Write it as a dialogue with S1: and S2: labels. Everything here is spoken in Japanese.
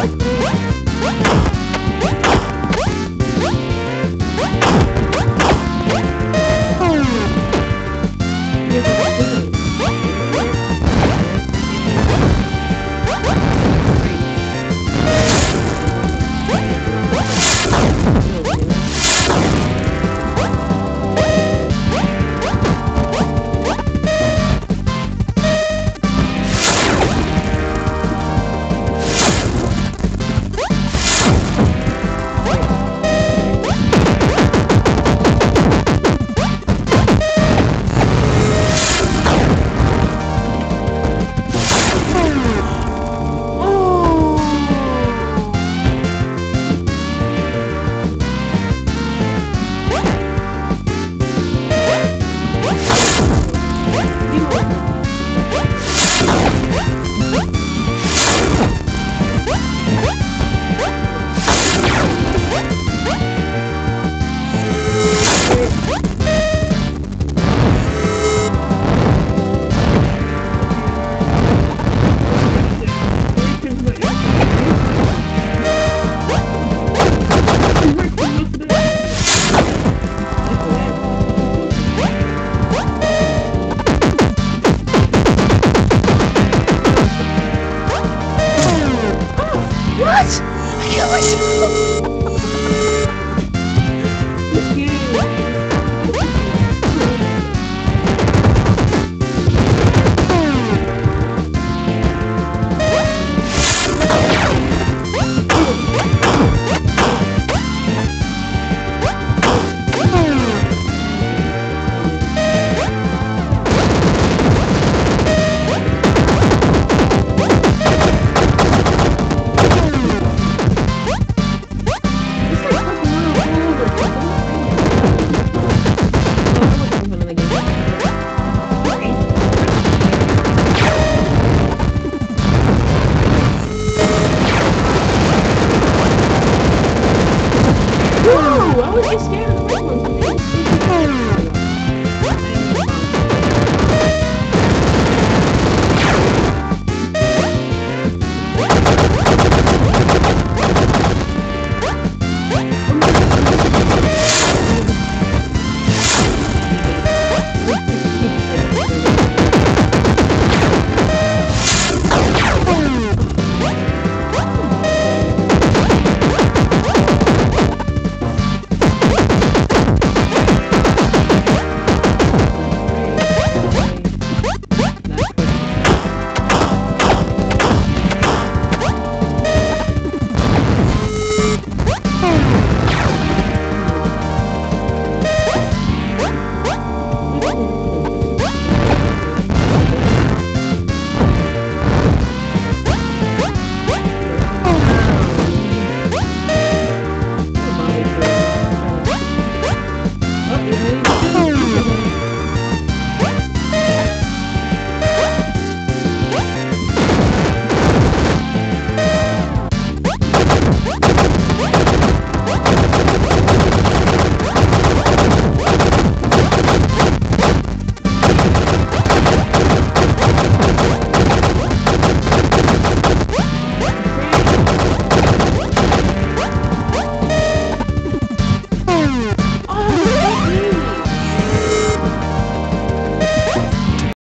S1: What? よいしょ voice